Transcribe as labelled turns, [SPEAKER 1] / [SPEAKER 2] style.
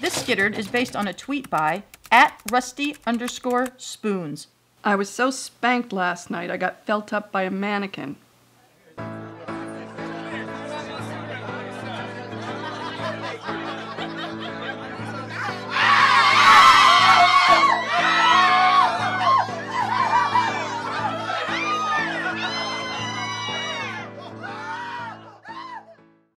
[SPEAKER 1] This Skittered is based on a tweet by at rusty underscore spoons.
[SPEAKER 2] I was so spanked last night I got felt up by a mannequin.